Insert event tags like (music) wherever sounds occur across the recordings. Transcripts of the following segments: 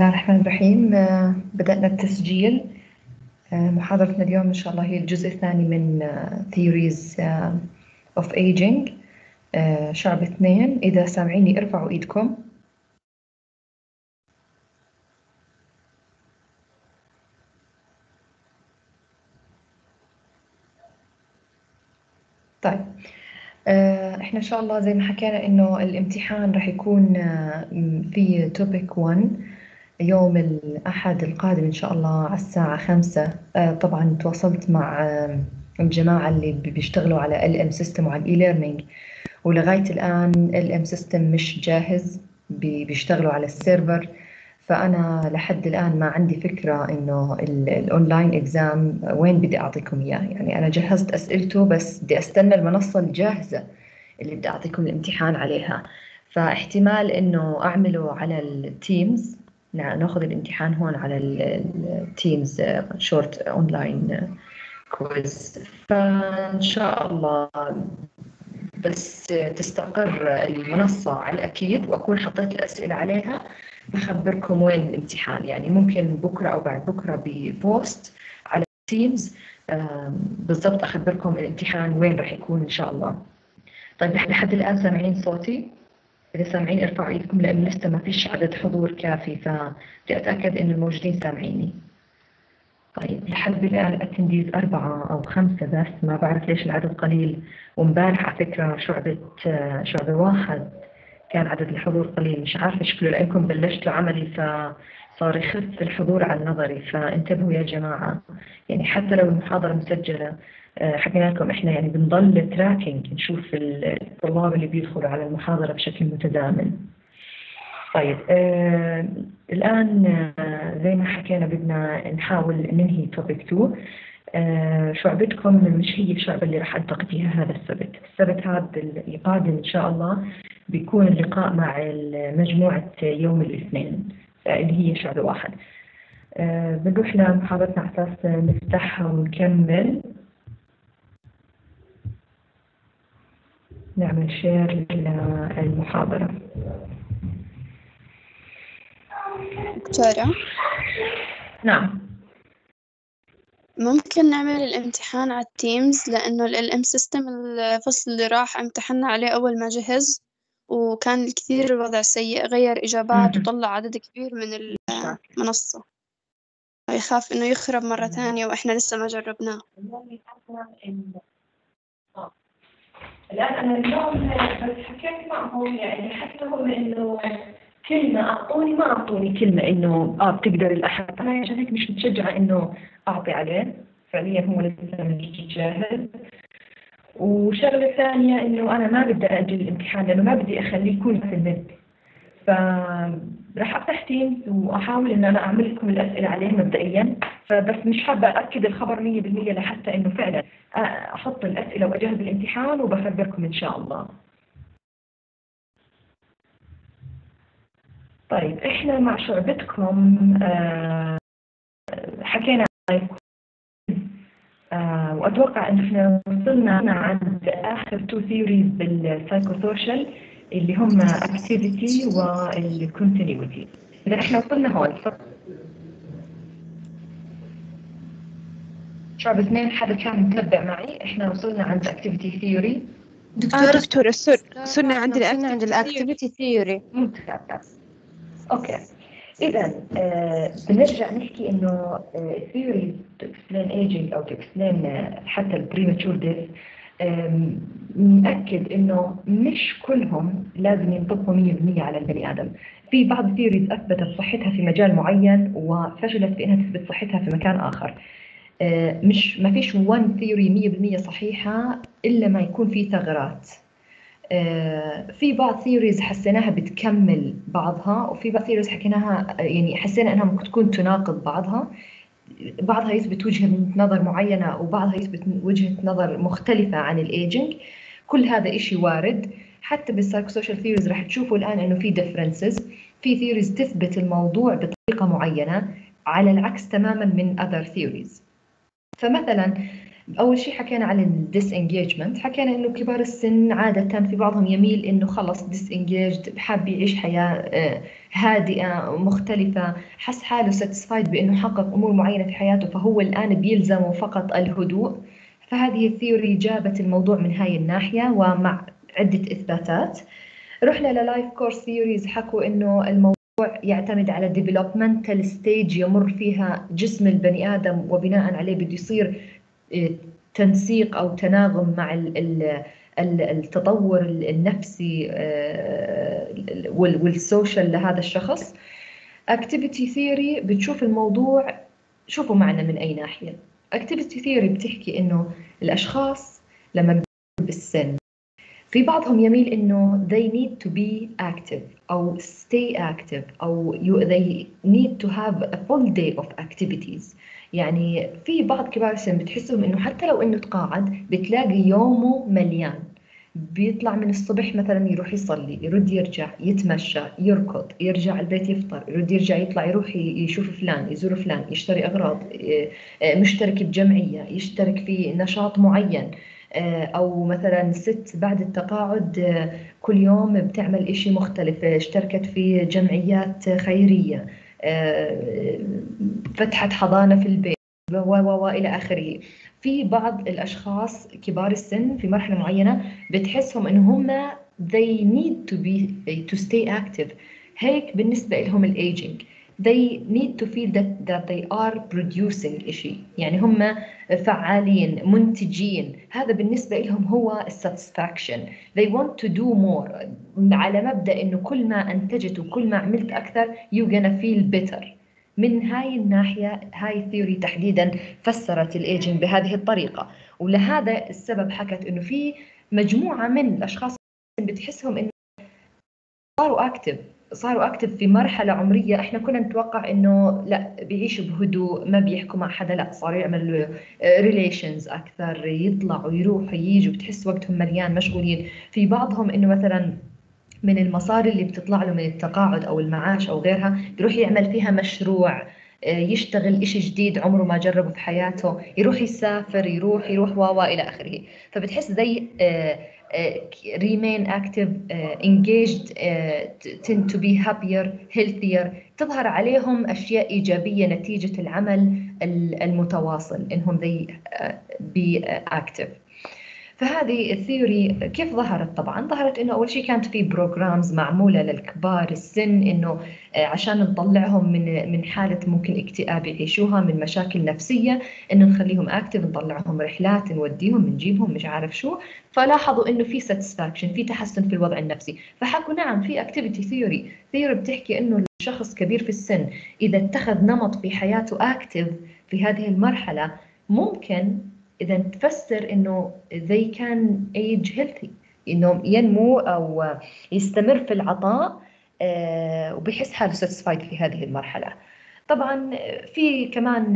الله الرحمن الرحيم. آه، بدأنا التسجيل. آه، محاضرتنا اليوم إن شاء الله هي الجزء الثاني من آه، Theories of Aging. شعب اثنين. إذا سامعيني ارفعوا إيدكم. طيب. إحنا إن شاء الله زي ما حكينا إنه الامتحان راح يكون في topic 1 يوم الأحد القادم إن شاء الله على الساعة خمسة. آه، طبعا تواصلت مع الجماعة اللي بيشتغلوا على LM system وعلى ال e-learning ولغاية الآن ال LM system مش جاهز بيشتغلوا على ال server. فأنا لحد الآن ما عندي فكرة إنه ال online exam وين بدي أعطيكم إياه. يعني أنا جهزت أسئلته بس بدي أستنى المنصة الجاهزة اللي بدي أعطيكم الامتحان عليها. فاحتمال إنه أعمله على ال Teams ناخذ الامتحان هون على ال Teams short online quiz فإن شاء الله بس تستقر المنصة على الأكيد وأكون حطيت الأسئلة عليها بخبركم وين الامتحان. يعني ممكن بكرة أو بعد بكرة ب post على Teams بالضبط أخبركم الامتحان وين راح يكون إن شاء الله. طيب لحد الآن سامعين صوتي؟ إذا سامعين ارفعوا إيدكم لأنه لسه ما فيش عدد حضور كافي فبدي أتأكد إن الموجودين سامعيني. طيب لحد الآن الأتنديز أربعة أو خمسة بس ما بعرف ليش العدد قليل. ومبارح على فكرة شعبة شعبة واحد كان عدد الحضور قليل. مش عارفة شكله لأنكم بلشتوا عملي فصار يخف الحضور على النظري. فانتبهوا يا جماعة. يعني حتى لو المحاضرة مسجلة حكينا لكم إحنا يعني بنضل tracking نشوف الطلاب اللي بيدخلوا على المحاضرة بشكل متزامن طيب آه الآن آه زي ما حكينا بدنا نحاول ننهي topic 2 آه شعبتكم مش هي الشعبة اللي راح ألتقي فيها هذا السبت. السبت هذا القادم إن شاء الله بيكون اللقاء مع مجموعة يوم الاثنين. اللي هي شعبة واحد. آه بنروح لمحاضرتنا على أساس نفتحها ونكمل. نعمل share للمحاضرة. دكتورة؟ نعم. ممكن نعمل الامتحان على التيمز لأنه ال LM system الفصل اللي راح امتحنا عليه أول ما جهز وكان كثير الوضع سيء غير إجابات وطلع عدد كبير من المنصة يخاف إنه يخرب مرة ثانية وإحنا لسه ما جربناه. الآن أنا اليوم بس حكيت معهم يعني حكيت لهم إنه كلمة أعطوني ما أعطوني كلمة إنه آه بتقدر الأحد. أنا عشان هيك مش متشجعة إنه أعطي عليه. فعليا هو لسه مش جاهز. وشغلة ثانية إنه أنا ما بدي أجل الامتحان لأنه ما بدي أخليه يكون في النت فراح أفتح تيمز وأحاول إن أنا أعمل لكم الأسئلة عليه مبدئيا فبس مش حابة أكد الخبر 100% لحتى إنه فعلا أحط الأسئلة وأجهز الامتحان وبخبركم إن شاء الله. طيب إحنا مع شعبتكم آه، حكينا آه، وأتوقع إن إحنا وصلنا عند آخر two theories بال psychosocial اللي هم activity وال continuity إذا إحنا وصلنا هون شعب اثنين حدا كان متبع معي. إحنا وصلنا عند activity theory. دكتورة آه دكتورة صرنا عند عند ال activity theory ممتاز. okay. إذا آه بنرجع نحكي إنه ال theory to explain aging أو to explain حتى ال premature death مأكد إنه مش كلهم لازم ينطبقوا 100% على البني آدم. في بعض ال theories أثبتت صحتها في مجال معين وفشلت في إنها تثبت صحتها في مكان آخر. آه، مش ما فيش one theory 100% صحيحة إلا ما يكون في ثغرات. آه، في بعض theories حسيناها بتكمل بعضها وفي بعض theories حكيناها يعني حسينا إنها ممكن تكون تناقض بعضها. بعضها يثبت وجهة نظر معينة وبعضها يثبت وجهة نظر مختلفة عن الايجنج كل هذا إشي وارد. حتى بال psychosocial theories راح تشوفوا الآن إنه في differences في theories تثبت الموضوع بطريقة معينة. على العكس تماما من other theories. فمثلا أول شيء حكينا عن ال disengagement حكينا إنه كبار السن عادة في بعضهم يميل إنه خلص disengaged حاب يعيش حياة آه، هادئة مختلفة حس حاله satisfied بإنه حقق أمور معينة في حياته فهو الآن بيلزمه فقط الهدوء. فهذه ال theory جابت الموضوع من هاي الناحية ومع عدة إثباتات. رحنا لل life course theories حكوا إنه الموضوع يعتمد على developmental stage يمر فيها جسم البني آدم وبناء عليه بده يصير آه، تنسيق أو تناغم مع التطور النفسي آه، وال social لهذا الشخص. activity theory بتشوف الموضوع شوفوا معنا من أي ناحية. activity theory بتحكي إنه الأشخاص لما بالسن في بعضهم يميل إنه they need to be active أو stay active أو you, they need to have a full day of activities. يعني في بعض كبار السن بتحسهم إنه حتى لو إنه تقاعد بتلاقي يومه مليان. بيطلع من الصبح مثلا يروح يصلي يرد يرجع يتمشى يركض يرجع البيت يفطر يرد يرجع يطلع يروح يشوف فلان يزور فلان يشتري أغراض مشترك بجمعية يشترك في نشاط معين. آه، أو مثلا ست بعد التقاعد آه، كل يوم بتعمل إشي مختلف اشتركت في جمعيات خيرية آه، فتحت حضانة في البيت و إلى آخره. في بعض الأشخاص كبار السن في مرحلة معينة بتحسهم إن هم they need to be to stay active. هيك بالنسبة لهم الايجينج they need to feel that that they are producing إشي. يعني هم فعالين منتجين. هذا بالنسبة لهم هو satisfaction. They want to do more. على مبدأ إنه كل ما أنتجت وكل ما عملت أكثر you gonna feel better. من هاي الناحية هاي ال theory تحديدا فسرت الايجنج بهذه الطريقة. ولهذا السبب حكت إنه في مجموعة من الأشخاص بتحسهم إنه صاروا active صاروا active في مرحلة عمرية. إحنا كنا نتوقع إنه لا بيعيشوا بهدوء ما بيحكوا مع حدا لا صاروا يعملوا relations أكثر يطلعوا يروحوا ييجوا بتحس وقتهم مليان مشغولين. في بعضهم إنه مثلا من المصاري اللي بتطلع له من التقاعد أو المعاش أو غيرها بيروح يعمل فيها مشروع يشتغل إشي جديد عمره ما جربه في حياته. يروح يسافر يروح يروح و إلى آخره. فبتحس زي remain active engaged tend to be happier healthier تظهر عليهم أشياء إيجابية نتيجة العمل المتواصل إنهم they be active فهذه ال theory كيف ظهرت؟ طبعا ظهرت إنه أول شيء كانت في programs معمولة للكبار السن إنه آه، عشان نطلعهم من من حالة ممكن اكتئاب يعيشوها من مشاكل نفسية إنه نخليهم active نطلعهم رحلات نوديهم نجيبهم مش عارف شو. فلاحظوا إنه في satisfaction في تحسن في الوضع النفسي. فحكوا نعم في activity theory theory بتحكي إنه الشخص كبير في السن إذا اتخذ نمط في حياته active في هذه المرحلة ممكن إذا تفسر إنه they can age healthy. انه ينمو أو يستمر في العطاء آه، وبيحس حاله satisfied في هذه المرحلة. طبعا في كمان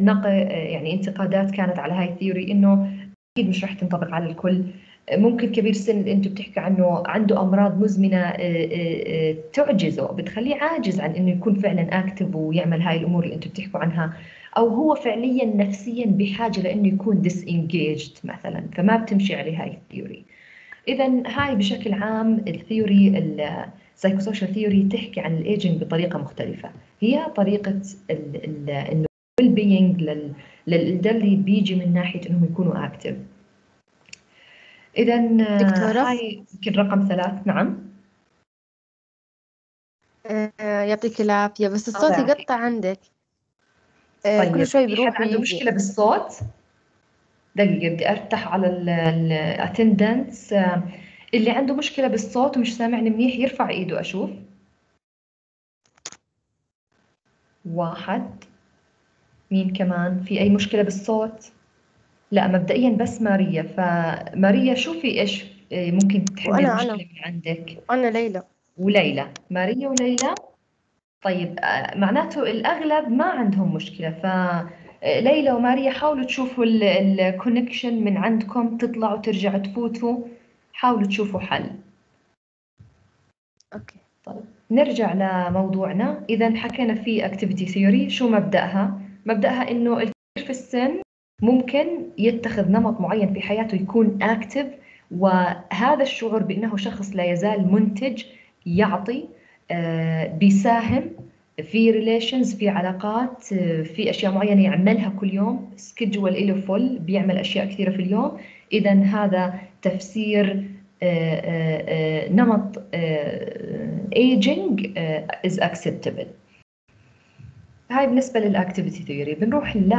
نق يعني انتقادات كانت على هاي ال theory إنه أكيد مش راح تنطبق على الكل. ممكن كبير سن اللي أنتم بتحكوا عنه عنده أمراض مزمنة آه، آه، تعجزه بتخليه عاجز عن إنه يكون فعلا active ويعمل هاي الأمور اللي أنتم بتحكوا عنها. أو هو فعليا نفسيا بحاجة لإنه يكون disengaged مثلا فما بتمشي عليه هاي ال theory اذا هاي بشكل عام ال theory ال psychosocial theory تحكي عن الايجنج بطريقة مختلفة. هي طريقة إنه ال well-being لل elderly بيجي من ناحية إنهم يكونوا active إذا هاي يمكن رقم ثلاث. نعم. آه، يعطيك العافية بس الصوت يقطع عندك. آه، طيب كل شوي بيروح عنده مشكلة بالصوت؟ دقيقة بدي أفتح على الاتندنس آه، اللي عنده مشكلة بالصوت ومش سامعني منيح يرفع إيده أشوف. واحد. مين كمان؟ في أي مشكلة بالصوت؟ لا مبدئيا بس ماريا. فماريا شوفي إيش آه، ممكن تحلي المشكلة من عندك. أنا ليلى. وليلى. ماريا وليلى. طيب آه، معناته الأغلب ما عندهم مشكلة. فليلى وماريا حاولوا تشوفوا ال connection من عندكم. تطلعوا ترجعوا تفوتوا. حاولوا تشوفوا حل. okay. طيب نرجع لموضوعنا. إذا حكينا في activity theory. شو مبدأها؟ مبدأها إنه الكبير في السن ممكن يتخذ نمط معين في حياته يكون active وهذا الشعور بأنه شخص لا يزال منتج يعطي آه، بيساهم في relations في علاقات آه، في أشياء معينة يعملها كل يوم schedule له full بيعمل أشياء كثيرة في اليوم. اذا هذا تفسير آه، نمط aging as acceptable. هاي بالنسبة لل activity theory بنروح ل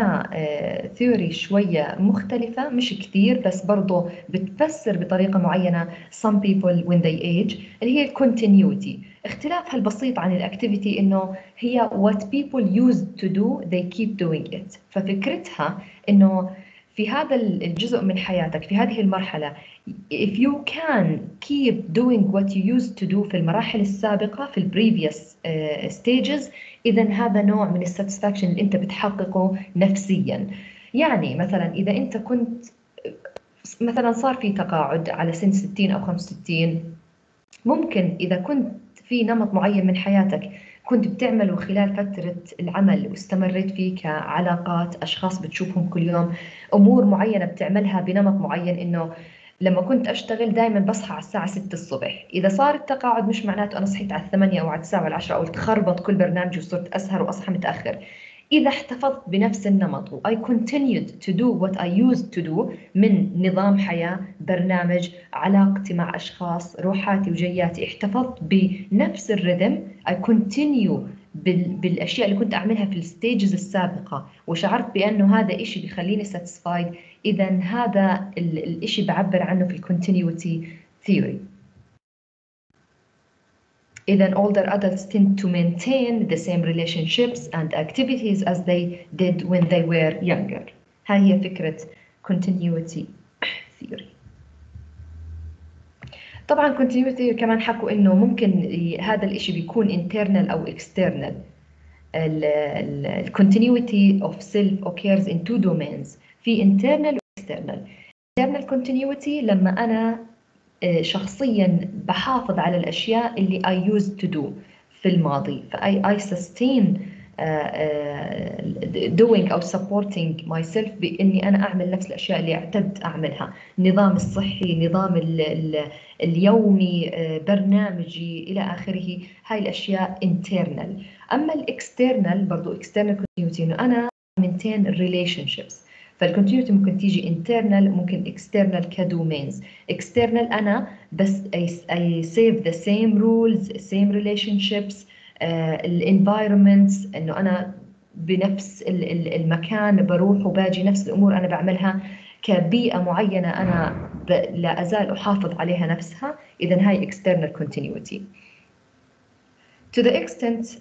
theory شوية مختلفة مش كثير بس برضه بتفسر بطريقة معينة some people when they age اللي هي ال continuity اختلافها البسيط عن ال activity إنه هي what people used to do they keep doing it. ففكرتها إنه في هذا الجزء من حياتك في هذه المرحلة if you can keep doing what you used to do في المراحل السابقة في ال previous uh, stages إذا هذا نوع من الساتسفاكشن اللي أنت بتحققه نفسيا. يعني مثلا إذا أنت كنت مثلا صار في تقاعد على سن 60 أو 65 ممكن إذا كنت في نمط معين من حياتك كنت بتعمله خلال فترة العمل واستمريت فيه كعلاقات أشخاص بتشوفهم كل يوم أمور معينة بتعملها بنمط معين إنه لما كنت أشتغل دائما بصحى على الساعة 6 الصبح. إذا صار التقاعد مش معناته أنا صحيت على 8 أو على 9 أو 10 أو تخربط كل برنامجي وصرت أسهر وأصحى متأخر. إذا احتفظت بنفس النمط و I continued to do what I used to do من نظام حياة برنامج علاقتي مع أشخاص روحاتي وجياتي احتفظت بنفس ال rhythm I continue بالأشياء اللي كنت أعملها في ال stages السابقة. وشعرت بأنه هذا إشي بيخليني satisfied اذا هذا الإشي بعبر عنه في ال continuity theory إذا older adults tend to maintain the same relationships and activities as they did when they were younger. هاي هي فكرة continuity theory. طبعا continuity كمان حكوا إنه ممكن هذا الإشي بيكون internal أو external. ال continuity of self occurs in two domains في internal و external. internal continuity لما آه، شخصيا بحافظ على الأشياء اللي I used to do في الماضي. ف I, sustain uh, uh, doing أو supporting myself بإني أنا أعمل نفس الأشياء اللي اعتدت أعملها. النظام الصحي نظام ال ال اليومي برنامجي إلى آخره. هاي الأشياء internal. أما الاكسترنال برضو external continuity إنه أنا maintain relationships. فال continuity ممكن تيجي internal ممكن external ك domains. external أنا بس I save the same roles same relationships uh, environments إنه أنا بنفس المكان بروح وباجي نفس الأمور أنا بعملها. كبيئة معينة أنا لا أزال أحافظ عليها نفسها. إذا هاي external continuity. To the extent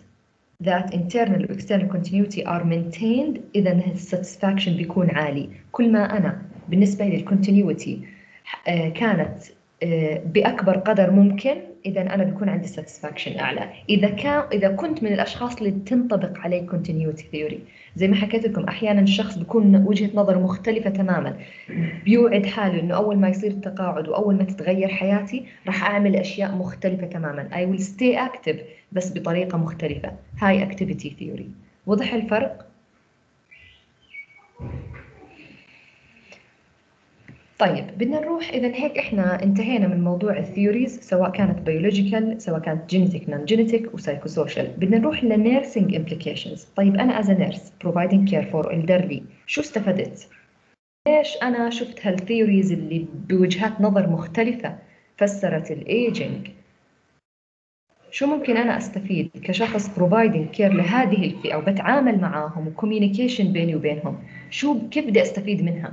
that internal و external continuity are maintained إذا ال satisfaction بيكون عالي. كل ما أنا بالنسبة لي ال continuity آه، كانت آه، بأكبر قدر ممكن إذا أنا بيكون عندي satisfaction أعلى. إذا كان إذا كنت من الأشخاص اللي تنطبق عليه continuity theory. زي ما حكيت لكم أحيانا الشخص بيكون وجهة نظر مختلفة تماما. بيوعد حاله إنه أول ما يصير التقاعد وأول ما تتغير حياتي راح أعمل أشياء مختلفة تماما. I will stay active. بس بطريقة مختلفة. هاي activity theory. وضح الفرق؟ طيب بدنا نروح إذا هيك إحنا انتهينا من موضوع ال theories سواء كانت biological سواء كانت genetic non genetic و psychosocial بدنا نروح ل nursing implications طيب أنا as nurse providing care for elderly شو استفدت؟ ليش أنا شفت هال theories اللي بوجهات نظر مختلفة؟ فسرت الايجينج شو ممكن أنا أستفيد كشخص providing care لهذه الفئة وبتعامل معاهم و communication بيني وبينهم؟ شو كيف بدي أستفيد منها؟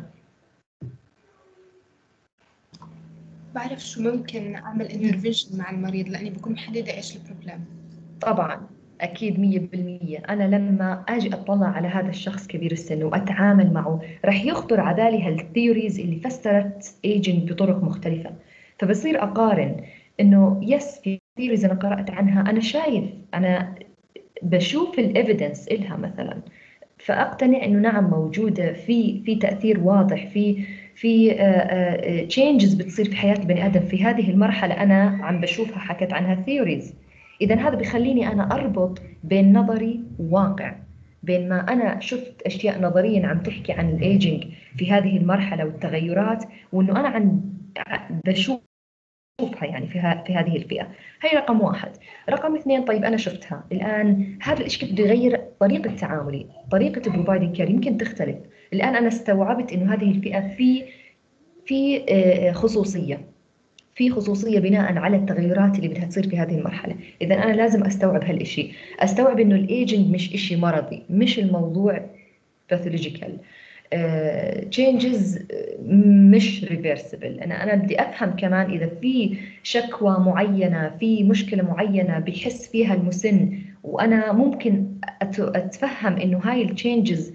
بعرف شو ممكن أعمل intervention مع المريض لأني بكون محددة إيش ال problem طبعا أكيد مية بالمية. أنا لما أجي أطلع على هذا الشخص كبير السن وأتعامل معه رح يخطر على بالي هال theories اللي فسرت ايجنج بطرق مختلفة. فبصير أقارن إنه yes في theories أنا قرأت عنها أنا شايف أنا بشوف ال evidence إلها مثلا. فأقتنع إنه نعم موجودة في في تأثير واضح في في changes آه، آه، بتصير في حياة البني آدم. في هذه المرحلة أنا عم بشوفها حكت عنها theories اذا هذا بخليني أنا أربط بين نظري وواقع بين ما أنا شفت أشياء نظريا عم تحكي عن الايجنج في هذه المرحلة والتغيرات وإنه أنا عم بشوف شوفها يعني في, في هذه الفئة. هي رقم واحد. رقم اثنين طيب أنا شفتها. الآن هذا الإشي كيف بده يغير طريقة تعاملي طريقة ال providing care. يمكن تختلف. الآن أنا استوعبت إنه هذه الفئة في في آه، خصوصية. في خصوصية بناء على التغيرات اللي بدها تصير في هذه المرحلة. إذا أنا لازم أستوعب هالإشي. أستوعب إنه الإيجنج مش إشي مرضي مش الموضوع pathological changes مش reversible أنا أنا بدي أفهم كمان إذا في شكوى معينة في مشكلة معينة بحس فيها المسن وأنا ممكن أتفهم إنه هاي ال changes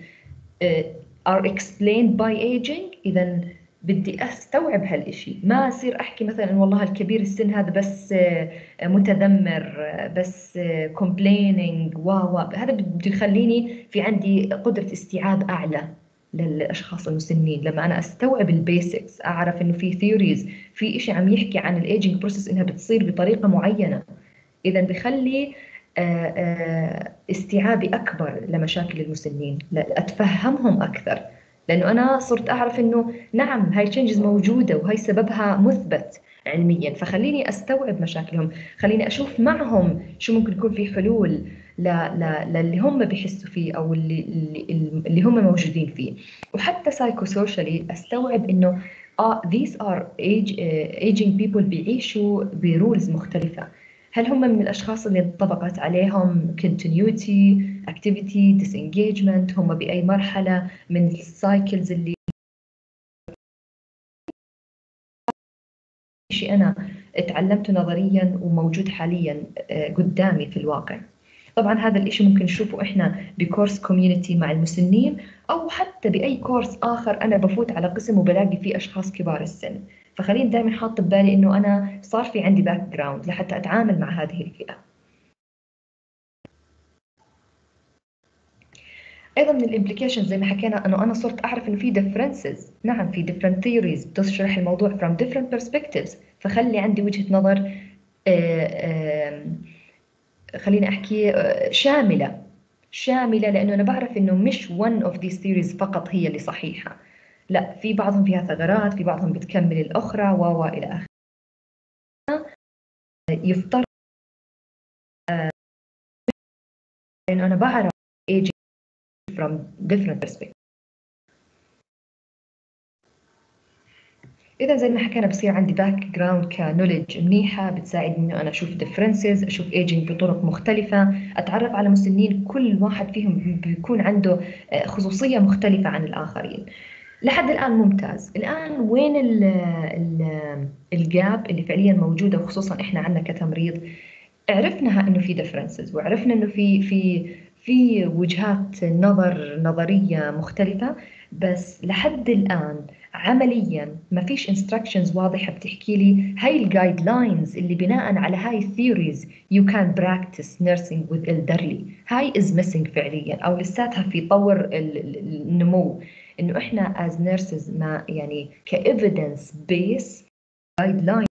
are explained by aging إذا بدي أستوعب هالشيء ما أصير أحكي مثلا والله الكبير السن هذا بس آه، متذمر بس complaining و هذا بده يخليني في عندي قدرة استيعاب أعلى. للأشخاص المسنين. لما أنا أستوعب ال basics أعرف إنه في theories في شيء عم يحكي عن ال aging process إنها بتصير بطريقة معينة. اذا بخلي آه، آه، استيعابي أكبر لمشاكل المسنين اتفهمهم أكثر. لأنه أنا صرت أعرف إنه نعم هاي ال changes موجودة وهي سببها مثبت علميا. فخليني أستوعب مشاكلهم خليني أشوف معهم شو ممكن يكون في حلول. للي هم بيحسوا فيه أو اللي اللي هم موجودين فيه. وحتى psychosocially أستوعب إنه آه are age, uh, aging people بيعيشوا ب roles مختلفة. هل هم من الأشخاص اللي انطبقت عليهم continuity activity disengagement هم بأي مرحلة من ال cycles اللي شيء أنا تعلمته نظريا وموجود حاليا آه، قدامي في الواقع؟ طبعا هذا الإشي ممكن نشوفه إحنا بكورس community مع المسنين أو حتى بأي كورس آخر أنا بفوت على قسم وبلاقي فيه أشخاص كبار السن. فخليني دائما حاطة ببالي إنه أنا صار في عندي background لحتى أتعامل مع هذه الفئة. أيضا من ال implication زي ما حكينا إنه أنا صرت أعرف إنه في differences. نعم في different theories بتشرح الموضوع from different perspectives. فخلي عندي وجهة نظر آه، آه، خليني أحكي آه، شاملة. شاملة لأنه أنا بعرف إنه مش one of these theories فقط هي اللي صحيحة. لا في بعضهم فيها ثغرات في بعضهم بتكمل الأخرى و إلى آخره. يفترض لأنه أنا بعرف aging from different perspectives إذا زي ما حكينا بصير عندي background knowledge منيحة بتساعدني إنه أنا أشوف differences أشوف ايجنج بطرق مختلفة أتعرف على مسنين كل واحد فيهم بيكون عنده آه، خصوصية مختلفة عن الآخرين. لحد الآن ممتاز. الآن وين ال gap اللي فعليا موجودة وخصوصا إحنا عندنا كتمريض؟ عرفناها إنه في differences وعرفنا إنه في في في وجهات نظر نظرية مختلفة. بس لحد الآن عمليا ما فيش instructions واضحة بتحكي لي هاي ال guidelines اللي بناء على هاي ال theories you can practice nursing with elderly. هاي is missing فعليا. أو لساتها في طور النمو. إنه إحنا as nurses ما يعني ك evidence base guideline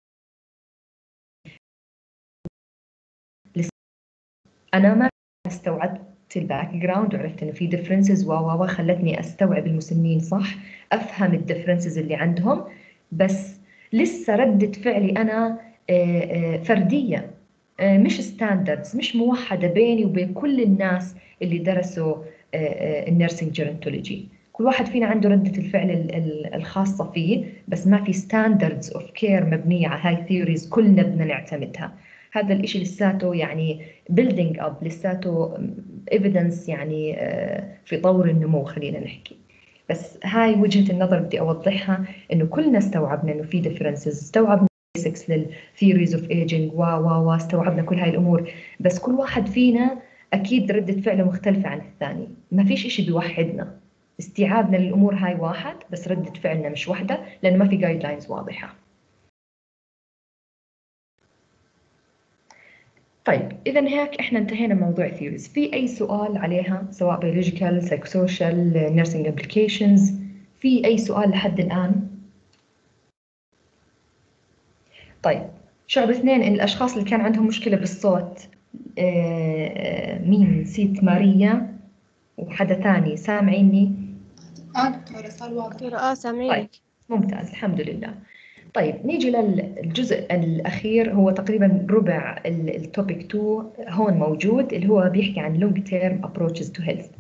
أنا ما استوعبت ال background وعرفت إنه في differences و و خلتني أستوعب المسنين صح؟ أفهم ال differences اللي عندهم. بس لسه ردة فعلي أنا آه، آه، فردية آه، مش standards مش موحدة بيني وبين كل الناس اللي درسوا ال nursing gerontology كل واحد فينا عنده ردة الفعل الخاصة فيه بس ما في standards of care مبنية على هاي theories كلنا بدنا نعتمدها. هذا الإشي لساته يعني building up لساته evidence يعني في طور النمو خلينا نحكي. بس هاي وجهة النظر بدي أوضحها إنه كلنا استوعبنا إنه في differences استوعبنا basics لل theories of aging و و و استوعبنا كل هاي الأمور. بس كل واحد فينا أكيد ردة فعله مختلفة عن الثاني. ما فيش إشي بيوحدنا. استيعابنا للأمور هاي واحد بس ردة فعلنا مش واحدة لأنه ما في guidelines واضحة. طيب. اذا هيك إحنا انتهينا من موضوع theories في أي سؤال عليها؟ سواء biological psychosocial nursing applications في أي سؤال لحد الآن؟ طيب. شعب اثنين إن الأشخاص اللي كان عندهم مشكلة بالصوت آه، مين؟ نسيت ماريا وحدا ثاني. سامعيني؟ آه دكتورة صار واضح. آه سامعينك. طيب. ممتاز الحمد لله. طيب نيجي للجزء الأخير هو تقريبا ربع ال topic 2 هون موجود اللي هو بيحكي عن long term approaches to health.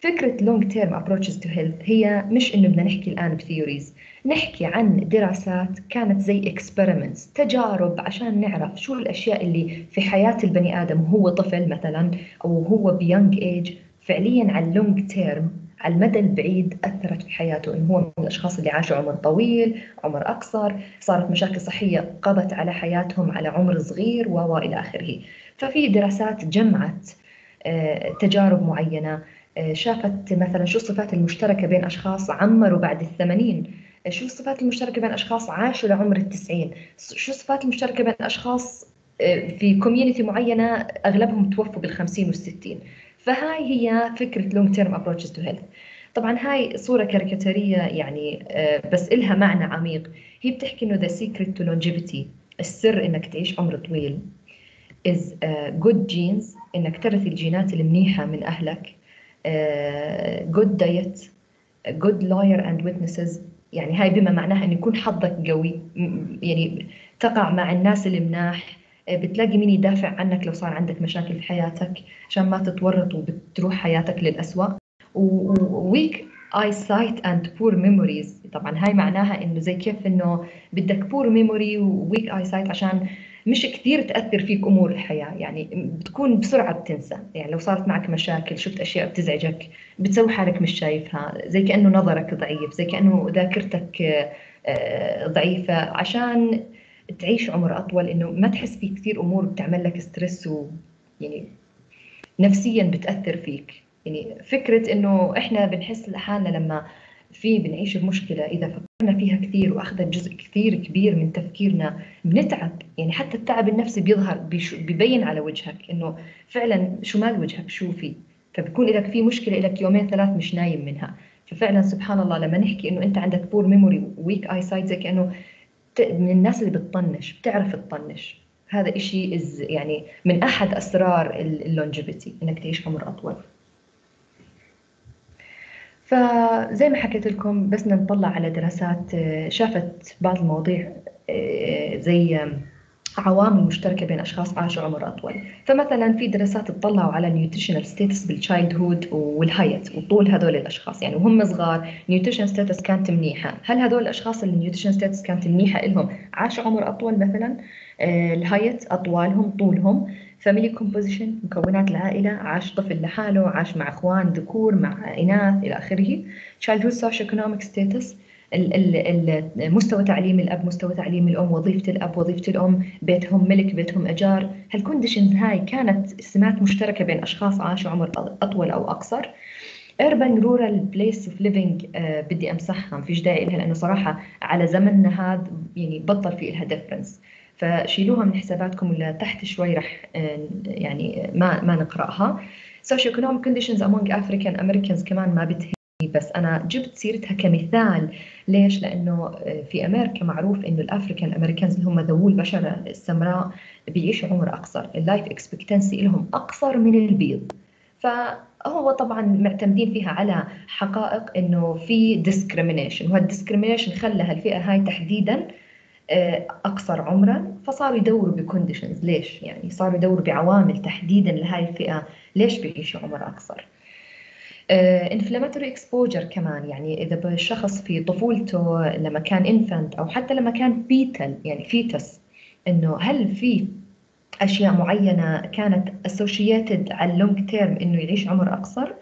فكرة long term approaches to health هي مش إنه بدنا نحكي الآن ب theories نحكي عن دراسات كانت زي experiments تجارب عشان نعرف شو الأشياء اللي في حياة البني آدم وهو طفل مثلا أو هو ب young age فعليا على ال long term على المدى البعيد أثرت في حياته إنه هو من الأشخاص اللي عاشوا عمر طويل عمر أقصر صارت مشاكل صحية قضت على حياتهم على عمر صغير وإلى آخره. ففي دراسات جمعت آه، تجارب معينة آه، شافت مثلا شو الصفات المشتركة بين أشخاص عمروا بعد الثمانين؟ آه، شو الصفات المشتركة بين أشخاص عاشوا لعمر التسعين؟ شو الصفات المشتركة بين أشخاص في community معينة أغلبهم توفوا بالخمسين والستين؟ فهاي هي فكرة long term approaches to health. طبعا هاي صورة كاريكاتيرية يعني بس إلها معنى عميق. هي بتحكي إنه the secret to longevity السر إنك تعيش عمر طويل is good genes إنك ترث الجينات المنيحة من أهلك uh, good diet good lawyer and witnesses. يعني هاي بما معناها إنه يكون حظك قوي يعني تقع مع الناس المناح بتلاقي مين يدافع عنك لو صار عندك مشاكل في حياتك عشان ما تتورط وبتروح حياتك للأسوأ. weak eyesight and poor memories طبعا هاي معناها إنه زي كيف إنه بدك poor memory و weak eyesight عشان مش كثير تأثر فيك أمور الحياة. يعني بتكون بسرعة بتنسى. يعني لو صارت معك مشاكل شفت أشياء بتزعجك بتسوي حالك مش شايفها زي كأنه نظرك ضعيف زي كأنه ذاكرتك آه، ضعيفة. عشان تعيش عمر أطول إنه ما تحس في كثير أمور بتعمل لك stress و يعني نفسيا بتأثر فيك. يعني فكرة إنه إحنا بنحس لحالنا لما في بنعيش بمشكله إذا فكرنا فيها كثير وأخذت جزء كثير كبير من تفكيرنا بنتعب. يعني حتى التعب النفسي بيظهر ببين على وجهك إنه فعلا شو مال وجهك؟ شو في؟ فبكون لك في مشكلة لك يومين ثلاث مش نايم منها. ففعلا سبحان الله لما نحكي إنه أنت عندك poor memory weak eyesight زي كأنه من الناس اللي بتطنش بتعرف تطنش. هذا إشي يعني من أحد أسرار ال longevity إنك تعيش عمر أطول. فزي ما حكيت لكم بس نطلع على دراسات آه، شافت بعض المواضيع آه، زي عوامل مشتركة بين أشخاص عاشوا عمر أطول. فمثلا في دراسات تطلعوا على nutritional status بال childhood وال height وطول هذول الأشخاص. يعني وهم صغار nutrition status كانت منيحة. هل هذول الأشخاص اللي nutrition status كانت منيحة لهم عاشوا عمر أطول مثلا؟ آه ال height أطوالهم طولهم. family composition مكونات العائلة عاش طفل لحاله عاش مع إخوان ذكور مع إناث إلى آخره. Childhood economic status مستوى تعليم الأب مستوى تعليم الأم وظيفة الأب وظيفة الأم بيتهم ملك بيتهم أجار. هال conditions هاي كانت سمات مشتركة بين أشخاص عاشوا عمر أطول أو أقصر؟ Urban rural place of living آه بدي أمسحها ما فيش داعي لها لأنه صراحة على زمننا هذا يعني بطل في لها difference فشيلوها من حساباتكم ولا تحت شوي رح آه يعني ما ما نقرأها socio economic conditions among African Americans كمان ما بتهم بس أنا جبت سيرتها كمثال ليش؟ لأنه في أمريكا معروف إنه ال African Americans اللي هم ذوو البشره السمراء بيعيشوا عمر أقصر، ال life expectancy لهم أقصر من البيض. فهو طبعا معتمدين فيها على حقائق إنه في discrimination وهال discrimination خلى هالفئة هاي تحديدا آه، أقصر عمرا فصاروا يدوروا ب conditions ليش؟ يعني صاروا يدوروا بعوامل تحديدا لهاي الفئة. ليش بيعيشوا عمر أقصر؟ inflammatory uh, exposure كمان. يعني إذا الشخص في طفولته لما كان infant أو حتى لما كان fetal يعني fetus إنه هل في أشياء معينة كانت associated على ال long term إنه يعيش عمر أقصر؟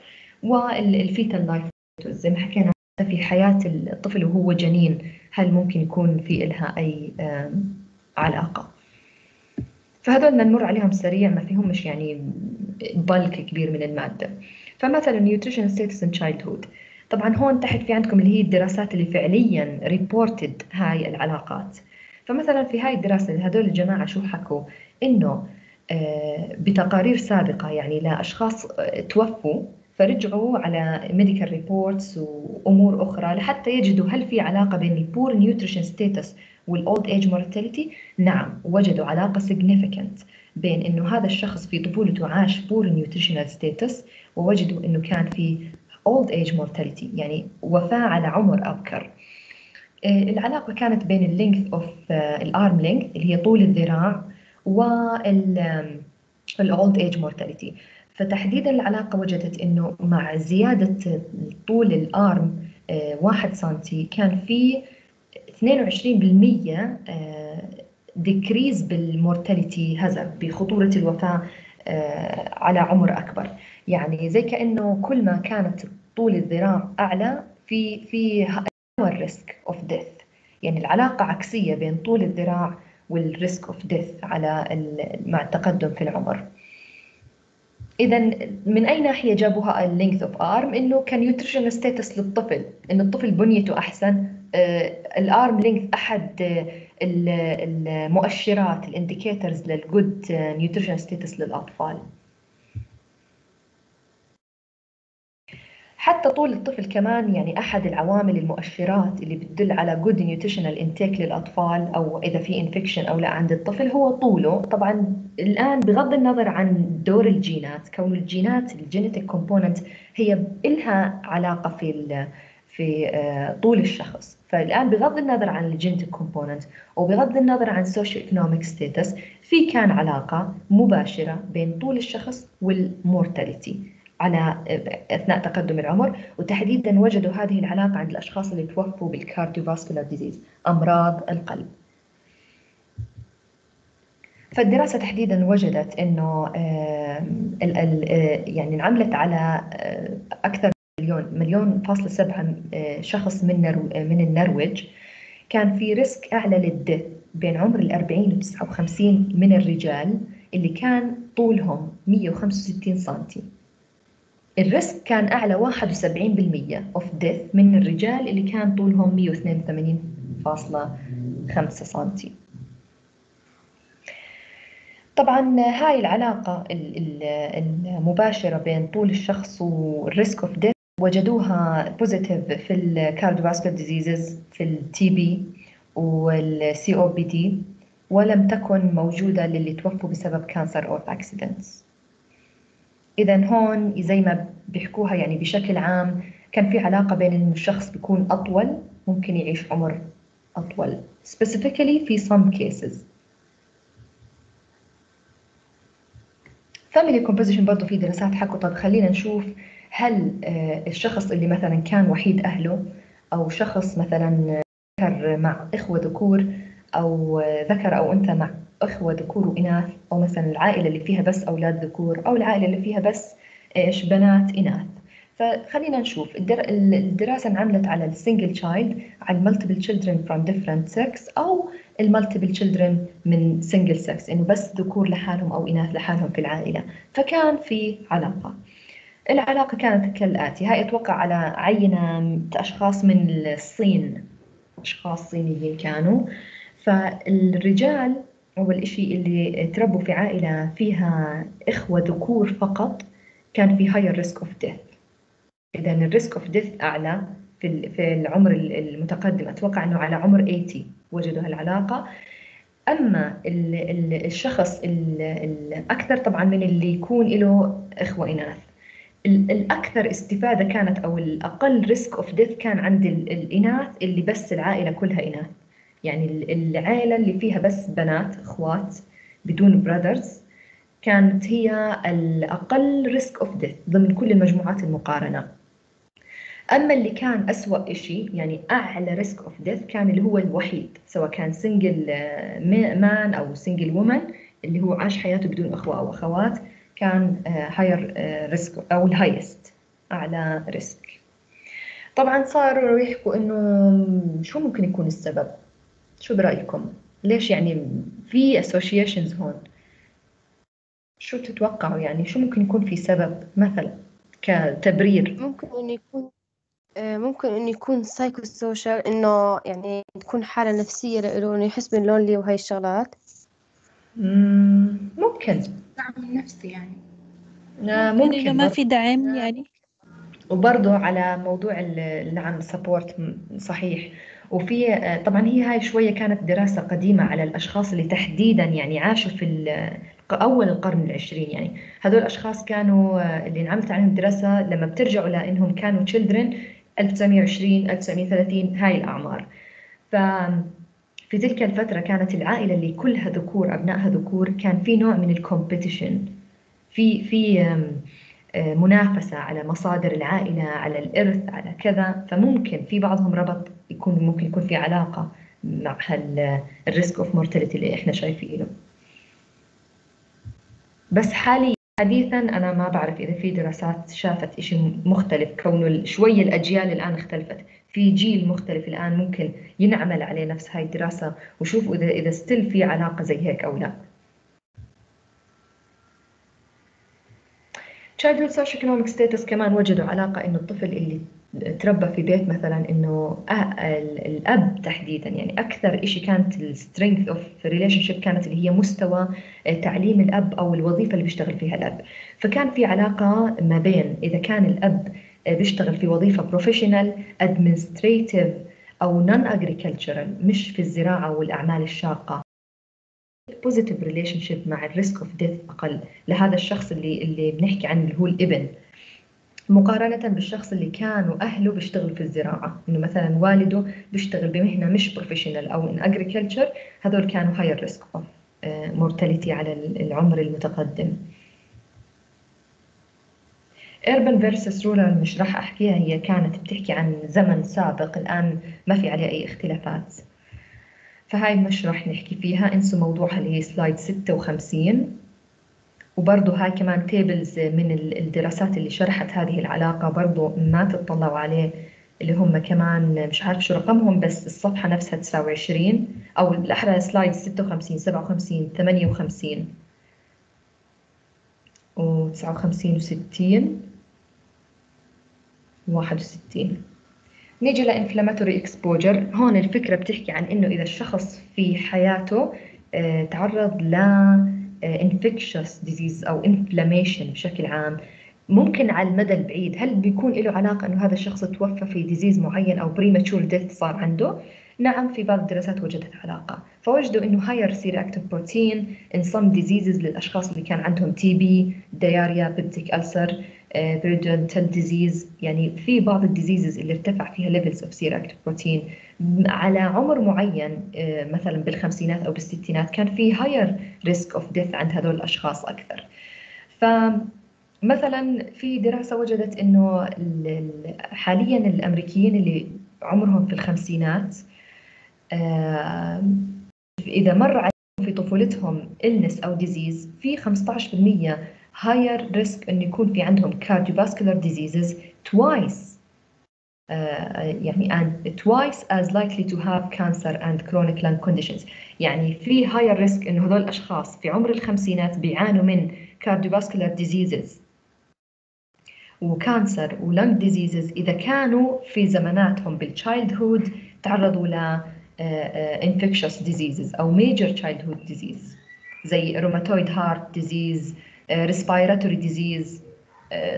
وال fetal life زي ما حكينا في حياة الطفل وهو جنين. هل ممكن يكون في لها أي علاقة؟ فهذول نمر عليهم سريع ما فيهم مش يعني bulk كبير من المادة. فمثلا nutrition status in child طبعا هون تحت في عندكم اللي هي الدراسات اللي فعليا reported هاي العلاقات. فمثلا في هاي الدراسة هذول الجماعة شو حكوا؟ إنه آه، بتقارير سابقة يعني لأشخاص آه، توفوا فرجعوا على medical reports وأمور أخرى لحتى يجدوا هل في علاقة بين ال poor nutrition status وال old age mortality نعم وجدوا علاقة significant بين إنه هذا الشخص في طفولته عاش poor nutritional status ووجدوا إنه كان في old age mortality يعني وفاة على عمر أبكر. آه، العلاقة كانت بين ال length of ال arm length اللي هي طول الذراع وال ال old age mortality فتحديدا العلاقة وجدت إنه مع زيادة طول ال arm آه، واحد سنتي كان في 22% decrease بال mortality هذا بخطورة الوفاة آه، على عمر أكبر. يعني زي كأنه كل ما كانت طول الذراع أعلى في في ال risk of death يعني العلاقة عكسية بين طول الذراع وال risk of death على مع التقدم في العمر. إذا من اي ناحيه جابوها ال length of arm إنه كان nutrition status للطفل إنه الطفل بنيته أحسن ال arm length أحد آه، المؤشرات ال indicators لل good nutrition status للأطفال. حتى طول الطفل كمان يعني أحد العوامل المؤشرات اللي بتدل على good nutritional intake للأطفال أو إذا في infection أو لا عند الطفل هو طوله. طبعا الآن بغض النظر عن دور الجينات كون الجينات ال genetic component هي إلها علاقة في في آه، طول الشخص. فالآن بغض النظر عن ال genetic component وبغض النظر عن socio economic status في كان علاقة مباشرة بين طول الشخص وال mortality على أثناء تقدم العمر وتحديدا وجدوا هذه العلاقة عند الأشخاص اللي توفوا بال cardiovascular disease أمراض القلب. فالدراسة تحديدا وجدت إنه يعني انعملت على أكثر مليون مليون فاصلة سبعة شخص من من النرويج. كان في risk أعلى لل death بين عمر الأربعين وتسعة وخمسين من الرجال اللي كان طولهم 165 سنتي. ال risk كان أعلى 71% of death من الرجال اللي كان طولهم 182.5 سنتي. طبعا هاي العلاقة المباشرة بين طول الشخص وال risk of death وجدوها positive في ال cardiovascular diseases في ال TB وال COPD ولم تكن موجودة للي توفوا بسبب cancer أو accidents إذا هون زي ما بيحكوها يعني بشكل عام كان في علاقة بين إنه الشخص بيكون أطول ممكن يعيش عمر أطول. Specifically في some cases. Family composition برضه في دراسات حكوا. طب خلينا نشوف هل آه، الشخص اللي مثلا كان وحيد أهله أو شخص مثلا ذكر مع إخوة ذكور أو ذكر أو أنثى مع إخوة ذكور وإناث أو مثلا العائلة اللي فيها بس أولاد ذكور أو العائلة اللي فيها بس إيش بنات إناث. فخلينا نشوف. الدراسة انعملت على ال single child على ال multiple children from different sex أو ال multiple children من single sex إنه بس ذكور لحالهم أو إناث لحالهم في العائلة. فكان في علاقة. العلاقة كانت كالآتي. هاي أتوقع على عينة أشخاص من الصين. أشخاص صينيين كانوا. فالرجال أول إشي اللي تربوا في عائلة فيها إخوة ذكور فقط كان في higher risk of death. إذا ال risk of death أعلى في في العمر المتقدم. أتوقع أنه على عمر 80 وجدوا هالعلاقة. أما الشخص الأكثر طبعا من اللي يكون له إخوة إناث. الأكثر استفادة كانت أو الأقل risk of death كان عند الإناث اللي بس العائلة كلها إناث. يعني العائلة اللي فيها بس بنات إخوات بدون brothers كانت هي الأقل risk of death ضمن كل المجموعات المقارنة. أما اللي كان أسوأ إشي يعني أعلى risk of death كان اللي هو الوحيد سواء كان single man أو single woman اللي هو عاش حياته بدون أخوة أو أخوات كان higher آه، risk آه، أو ال highest أعلى risk طبعا صاروا يحكوا إنه شو ممكن يكون السبب؟ شو برأيكم؟ ليش يعني في associations هون؟ شو تتوقعوا يعني؟ شو ممكن يكون في سبب؟ مثلا كتبرير؟ ممكن إنه يكون آه، ممكن إنه يكون psychosocial إنه يعني تكون حالة نفسية له إنه يحس بال lonely وهاي الشغلات. ممكن. دعم نفسي يعني. ممكن إذا ما في دعم يعني. وبرضه على موضوع ال non-support صحيح. وفي طبعا هي هاي شوية كانت دراسة قديمة على الأشخاص اللي تحديدا يعني عاشوا في أول القرن العشرين يعني. هذول الأشخاص كانوا اللي انعملت عليهم دراسة لما بترجعوا لأنهم كانوا children 1920 1930 هاي الأعمار. ف في تلك الفترة كانت العائلة اللي كلها ذكور أبنائها ذكور كان في نوع من الكومبيتيشن في في منافسة على مصادر العائلة على الإرث على كذا. فممكن في بعضهم ربط يكون ممكن يكون في علاقة مع ال risk of mortality اللي إحنا شايفينه. بس حاليا حديثا أنا ما بعرف إذا في دراسات شافت شيء مختلف. كونه شوية الأجيال الآن اختلفت. في جيل مختلف الآن ممكن ينعمل عليه نفس هاي الدراسة. وشوفوا إذا إذا still في علاقة زي هيك أو لا. Childhood socioeconomic status كمان وجدوا علاقة إنه الطفل اللي تربى في بيت مثلا إنه الأب تحديدا يعني أكثر إشي كانت ال strength of relationship كانت اللي هي مستوى آه، تعليم الأب أو الوظيفة اللي بيشتغل فيها الأب. فكان في علاقة ما بين إذا كان الأب آه، بيشتغل في وظيفة professional administrative أو non-agricultural مش في الزراعة والأعمال الشاقة. positive relationship مع ال risk of death أقل. لهذا الشخص اللي اللي بنحكي عنه اللي هو الإبن. مقارنة بالشخص اللي كانوا أهله بيشتغلوا في الزراعة. إنه مثلا والده بيشتغل بمهنة مش professional أو in agriculture هذول كانوا higher risk of mortality على العمر المتقدم. Urban versus rural مش راح أحكيها هي كانت بتحكي عن زمن سابق. الآن ما في عليه أي اختلافات. فهاي مش راح نحكي فيها انسوا موضوعها اللي هي slide 56 وبرضه هاي كمان tables من الدراسات اللي شرحت هذه العلاقة برضه ما تطلعوا عليه اللي هم كمان مش عارف شو رقمهم بس الصفحة نفسها 29 أو الأحرى slide 56 57 58 و 59 و 60 و 61 نيجي ل inflammatory exposure هون الفكرة بتحكي عن إنه إذا الشخص في حياته آه، تعرض ل infectious disease أو inflammation بشكل عام ممكن على المدى البعيد. هل بيكون له علاقة إنه هذا الشخص توفى في disease معين أو premature death صار عنده؟ نعم في بعض الدراسات وجدت علاقة. فوجدوا إنه higher C-reactive protein in some diseases للأشخاص اللي كان عندهم TB diarrhea peptic ulcer periodontal disease يعني في بعض ال diseases اللي ارتفع فيها levels of C-reactive protein على عمر معين آه، مثلا بالخمسينات أو بالستينات كان في higher risk of death عند هذول الأشخاص أكثر. فمثلا في دراسة وجدت إنه حاليا الأمريكيين اللي عمرهم في الخمسينات آه، إذا مر عليهم في طفولتهم illness أو disease في 15% higher risk أن يكون في عندهم cardiovascular diseases twice uh, يعني and twice as likely to have cancer and chronic lung conditions يعني في higher risk انه هذول الاشخاص في عمر الخمسينات بيعانوا من cardiovascular diseases وكانسر ولنج ديزيزز اذا كانوا في زماناتهم هود تعرضوا ل infectious diseases أو major childhood disease زي rheumatoid heart disease respiratory disease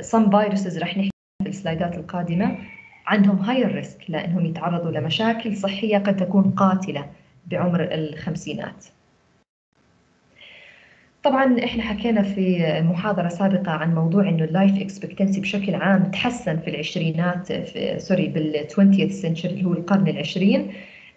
some viruses رح نحكي في ال slideات القادمة عندهم higher risk لأنهم يتعرضوا لمشاكل صحية قد تكون قاتلة بعمر الخمسينات. طبعا إحنا حكينا في محاضرة سابقة عن موضوع إنه ال life expectancy بشكل عام تحسن في العشرينات في sorry بال 20 century اللي هو القرن العشرين.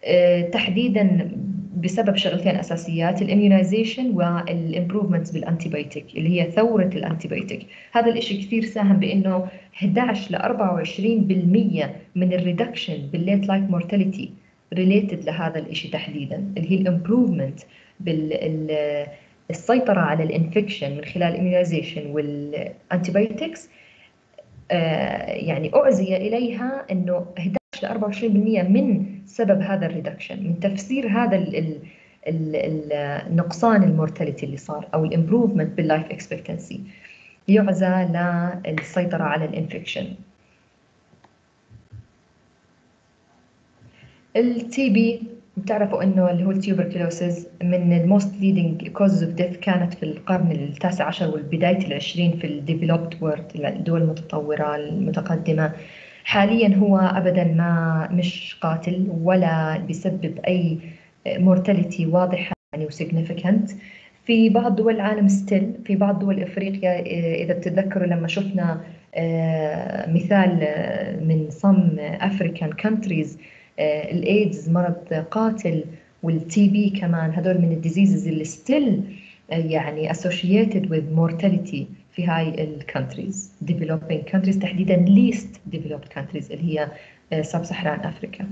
آه، تحديدا بسبب شغلتين أساسيات ال immunization وال improvements بال antibiotic اللي هي ثورة ال antibiotic هذا الشيء كثير ساهم بإنه 11 ل 24% من ال reduction بال late life mortality related لهذا الشيء تحديدا اللي هي ال improvement بالسيطره على ال infection من خلال ال immunization وال antibiotics آه، يعني أعزي إليها إنه 11 ل 24% من سبب هذا ال reduction من تفسير هذا ال النقصان ال mortality اللي صار أو ال improvement بال life expectancy يعزى للسيطرة على ال infection ال TB بتعرفوا إنه اللي هو ال tuberculosis من ال most leading cause of death كانت في القرن التاسع عشر والبداية العشرين في ال developed world الدول المتطورة المتقدمة. حاليا هو ابدا ما مش قاتل ولا بيسبب أي mortality واضحة يعني و significant في بعض دول العالم still في بعض دول إفريقيا إذا بتتذكروا لما شفنا آه، مثال آه، من some African countries الايدز مرض قاتل وال TB كمان هدول من ال diseases اللي still يعني associated with mortality. في هاي ال countries developing countries تحديدا least developed countries اللي هي Sub-Saharan Africa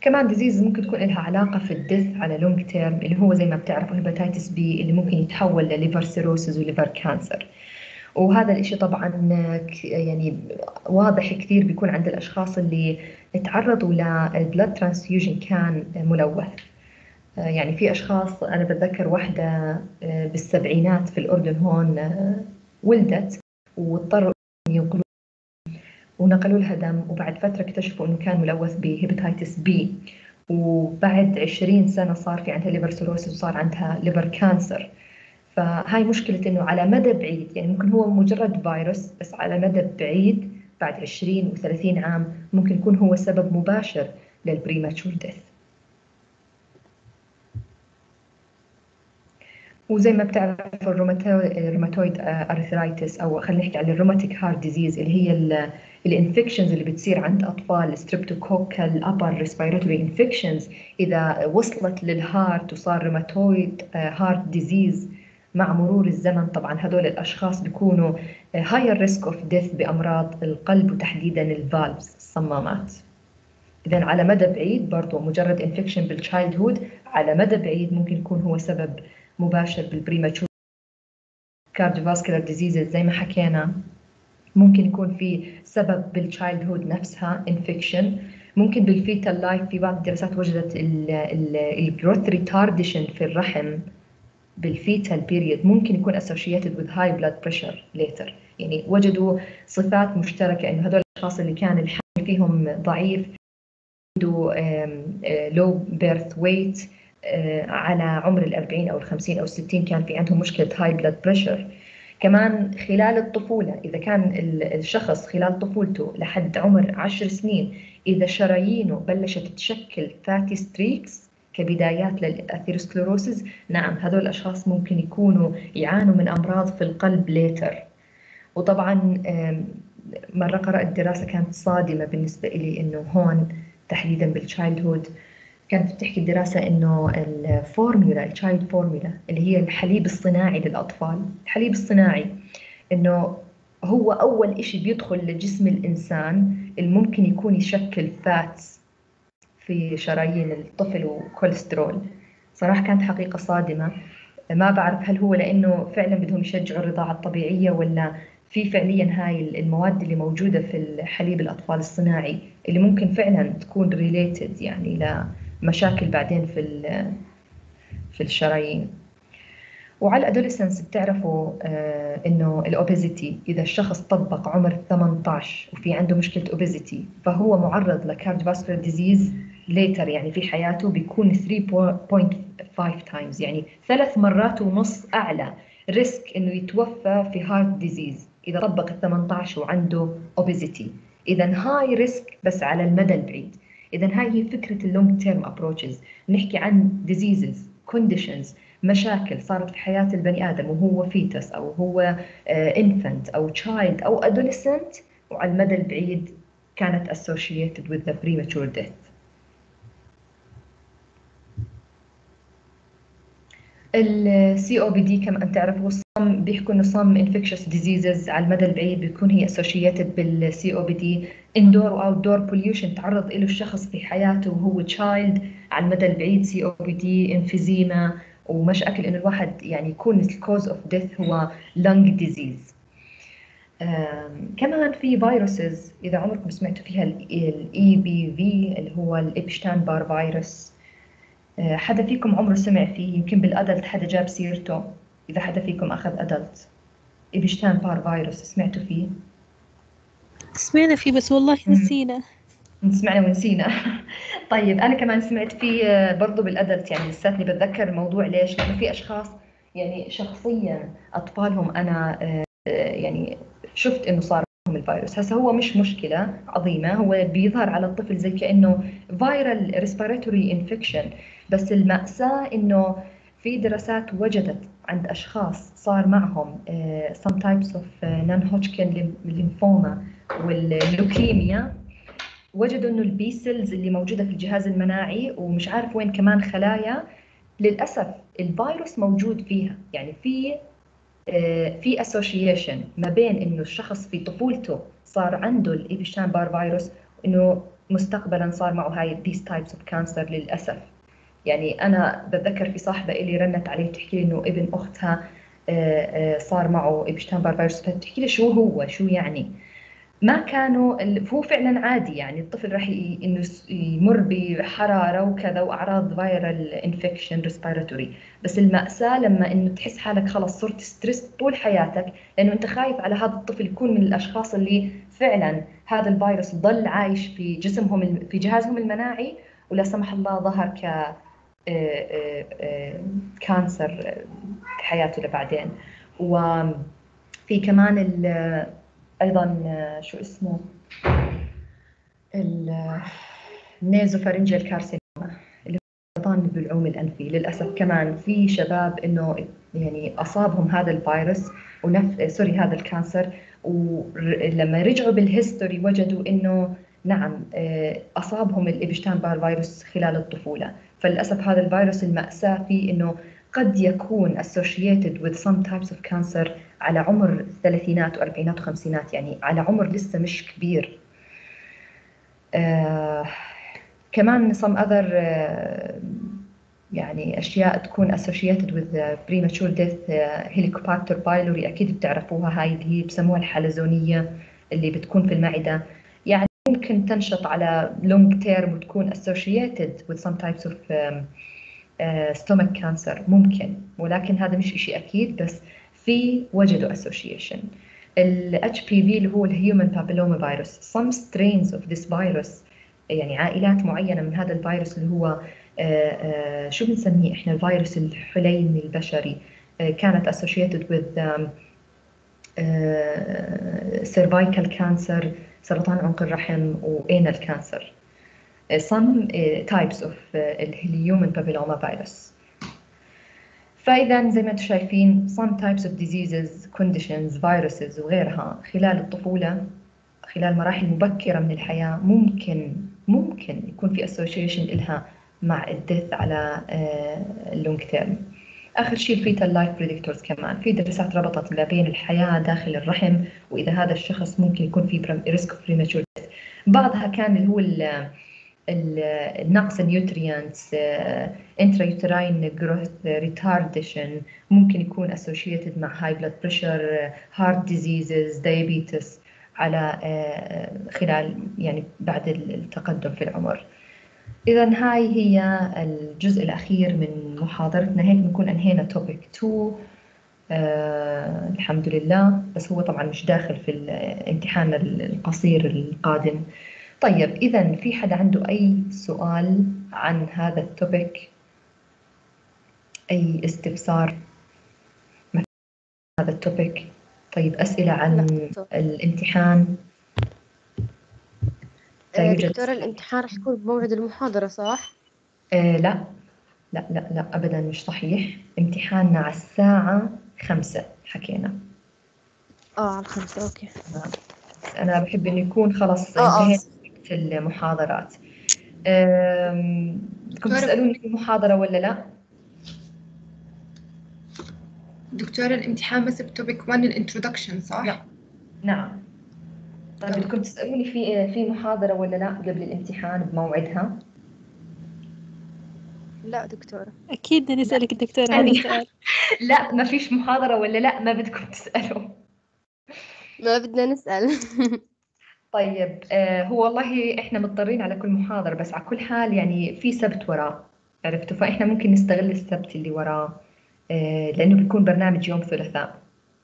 كمان disease ممكن تكون لها علاقة في ال death على long term اللي هو زي ما بتعرفوا hepatitis B اللي ممكن يتحول ل liver cirrhosis و liver cancer وهذا الإشي طبعا يعني واضح كثير بيكون عند الأشخاص اللي تعرضوا لل blood transfusion كان ملوث. يعني في أشخاص أنا بتذكر واحدة بالسبعينات في الأردن هون ولدت واضطروا ينقلوا ونقلوا لها دم وبعد فترة اكتشفوا إنه كان ملوث ب hepatitis B. وبعد 20 سنة صار في عندها liver cirrhosis وصار عندها liver cancer فهاي مشكلة إنه على مدى بعيد يعني ممكن هو مجرد فيروس بس على مدى بعيد بعد 20 و30 عام ممكن يكون هو سبب مباشر لل premature death وزي ما بتعرف ال rheumatoid arthritis أو خلينا نحكي عن ال rheumatic heart disease اللي هي ال infections اللي بتصير عند أطفال streptococcal upper respiratory infections إذا وصلت لل heart وصار rheumatoid heart disease مع مرور الزمن طبعا هدول الأشخاص بيكونوا higher risk of death بأمراض القلب وتحديدا ال valves الصمامات. اذا على مدى بعيد برضه مجرد infection بال childhood على مدى بعيد ممكن يكون هو سبب مباشر بال premature cardiovascular diseases زي ما حكينا. ممكن يكون في سبب بال childhood نفسها infection ممكن بال fetal life في بعض الدراسات وجدت ال growth retardation في الرحم بال fetal period ممكن يكون associated with high blood pressure later. يعني وجدوا صفات مشتركة إنه هذول الأشخاص اللي كان الحمل فيهم ضعيف عنده low birth weight على عمر الأربعين أو الخمسين أو الستين كان في عندهم مشكلة high blood pressure. كمان خلال الطفولة إذا كان الشخص خلال طفولته لحد عمر عشر سنين إذا شرايينه بلشت تشكل fatty streaks كبدايات لل atherosclerosis نعم هذول الأشخاص ممكن يكونوا يعانوا من أمراض في القلب later وطبعا مرة قرأت دراسة كانت صادمة بالنسبة لي إنه هون تحديدا بال childhood كانت بتحكي الدراسة إنه ال formula ال child formula اللي هي الحليب الصناعي للأطفال. الحليب الصناعي إنه هو أول إشي بيدخل لجسم الإنسان اللي ممكن يكون يشكل fats في شرايين الطفل وكوليسترول. صراحة كانت حقيقة صادمة. ما بعرف هل هو لأنه فعلا بدهم يشجعوا الرضاعة الطبيعية ولا في فعليا هاي المواد اللي موجودة في الحليب الأطفال الصناعي اللي ممكن فعلا تكون related يعني لمشاكل بعدين في في الشرايين. وعلى ال adolescence بتعرفوا آه إنه ال obesity إذا الشخص طبق عمر 18 وفي عنده مشكلة obesity فهو معرض ل cardiovascular disease later يعني في حياته بيكون 3.5 times يعني ثلاث مرات ونص أعلى risk إنه يتوفى في heart disease إذا طبق ال 18 وعنده obesity. إذا هاي risk بس على المدى البعيد. اذا هاي هي فكرة ال long term approaches نحكي عن diseases conditions مشاكل صارت في حياة البني آدم وهو fetus أو هو infant أو child أو adolescent وعلى المدى البعيد كانت associated with the premature death. ال COPD كما أنت تعرفوا ال some بيحكوا إنه some infectious diseases على المدى البعيد بتكون هي associated بال COPD indoor و outdoor pollution تعرض له الشخص في حياته وهو child على المدى البعيد. COPD emphysema ومشاكل إنه الواحد يعني يكون ال cause of death هو lung disease كمان في فيروسز إذا عمركم سمعتوا فيها ال EBV اللي هو ال Epstein-Barr virus. حدا فيكم عمره سمع فيه يمكن بال adult حدا جاب سيرته. إذا حدا فيكم أخذ adult Epstein-Barr virus سمعتوا فيه؟ سمعنا فيه بس والله نسينا. سمعنا ونسينا. (laughs) طيب أنا كمان سمعت في آه، برضو بال adult يعني لساتني بتذكر الموضوع ليش لأنه في أشخاص يعني شخصيا أطفالهم أنا آه، آه، يعني شفت إنه صار الفيروس. هسه هو مش مشكلة عظيمة هو بيظهر على الطفل زي كأنه viral respiratory infection بس المأساة إنه في دراسات وجدت عند أشخاص صار معهم uh, some types of non-Hodgkin lymphoma واللوكيميا وجدوا إنه ال B cells اللي موجودة في الجهاز المناعي ومش عارف وين كمان خلايا للأسف الفيروس موجود فيها. يعني في في association ما بين إنه الشخص في طفولته صار عنده ال Epstein-Barr virus وإنه مستقبلا صار معه هاي these types of cancer للأسف. يعني أنا بتذكر في صاحبة اللي رنت علي تحكي لي إنه ابن أختها صار معه Epstein-Barr virus. فتحكي لي شو هو شو يعني؟ ما كانوا هو فعلا عادي يعني الطفل راح إنه يمر بحرارة وكذا وأعراض viral infection respiratory بس المأساة لما إنه تحس حالك خلص صرت stress طول حياتك لأنه أنت خايف على هذا الطفل يكون من الأشخاص اللي فعلا هذا الفيروس ضل عايش في جسمهم في جهازهم المناعي ولا سمح الله ظهر ك آه، آه، آه، cancer في حياته لبعدين. وفي كمان أيضا آه، شو اسمه؟ ال nasopharyngeal carcinoma اللي هو سرطان البلعوم الأنفي. للأسف كمان في شباب إنه يعني أصابهم هذا الفيروس ونف sorry هذا ال cancer ولما رجعوا بال history وجدوا إنه نعم آه، أصابهم ال Epstein-Barr virus خلال الطفولة. فللأسف هذا الفيروس المأساة فيه إنه قد يكون associated with some types of cancer على عمر الثلاثينات وأربعينات وخمسينات يعني على عمر لسه مش كبير. آه كمان some other uh, يعني أشياء تكون associated with premature death uh, helicobacter pylori أكيد بتعرفوها هاي اللي بسموها الحلزونية اللي بتكون في المعدة. يعني ممكن تنشط على long term وتكون associated with some types of uh, cancer ممكن. ولكن هذا مش شيء أكيد بس في وجدوا association. ال HPV اللي هو ال human papilloma virus some strains of this virus يعني عائلات معينة من هذا الفيروس اللي هو uh, uh, شو بنسميه إحنا؟ الفيروس الحليمي البشري. كانت associated with cervical cancer سرطان عنق الرحم و anal cancer some types of ال human papilloma virus فإذا زي ما أنتم شايفين some types of diseases, conditions, viruses وغيرها خلال الطفولة خلال مراحل مبكرة من الحياة ممكن ممكن يكون في association إلها مع ال death على ال long term آخر شيء ال fetal life predictors كمان. في دراسات ربطت ما بين الحياة داخل الرحم وإذا هذا الشخص ممكن يكون في risk of premature بعضها كان اللي هو النقص ال nutrients intrauterine growth retardation ممكن يكون associated مع high blood pressure heart diseases diabetes على uh, خلال يعني بعد التقدم في العمر. إذا هاي هي الجزء الأخير من محاضرتنا. هيك بنكون أنهينا topic 2 آه الحمد لله. بس هو طبعا مش داخل في الامتحان القصير القادم. طيب إذا في حدا عنده أي سؤال عن هذا ال topic أي استفسار هذا ال topic طيب أسئلة عن الامتحان؟ دكتورة الامتحان راح يكون بموعد المحاضرة صح؟ آه لا. لا لا لا أبدا مش صحيح. امتحاننا على الساعة خمسة حكينا. آه على الخمسة okay. أنا بحب إنه يكون خلص انتهينا. المحاضرات. بدكم تسألوني في محاضرة ولا لا؟ دكتورة الامتحان بس ب topic 1 ال introduction صح؟ لا نعم. طيب بدكم تسألوني في في محاضرة ولا لا قبل الامتحان بموعدها؟ لا دكتورة. أكيد بدنا نسألك الدكتورة هذا السؤال. لا ما فيش محاضرة ولا لا ما بدكم تسألوا. ما بدنا نسأل. (laughs) طيب آه هو والله إحنا مضطرين على كل محاضرة بس على كل حال يعني في سبت وراه عرفتوا؟ فإحنا ممكن نستغل السبت اللي وراه آه لأنه بيكون برنامج يوم ثلاثاء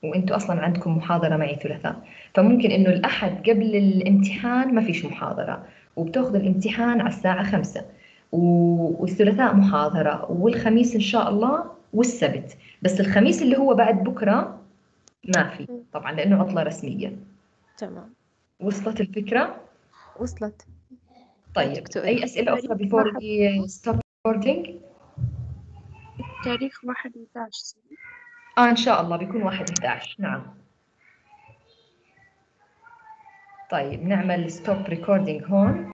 وإنتوا أصلا عندكم محاضرة معي ثلاثاء. فممكن إنه الأحد قبل الامتحان ما فيش محاضرة وبتأخذ الامتحان على الساعة خمسة. والثلاثاء محاضرة والخميس إن شاء الله والسبت. بس الخميس اللي هو بعد بكرة ما في طبعا لأنه عطلة رسمية. تمام. وصلت الفكرة؟ وصلت طيب دكتور. أي أسئلة أخرى before we stop recording؟ تاريخ واحد 11 آه إن شاء الله بيكون واحد 11 نعم طيب نعمل stop recording هون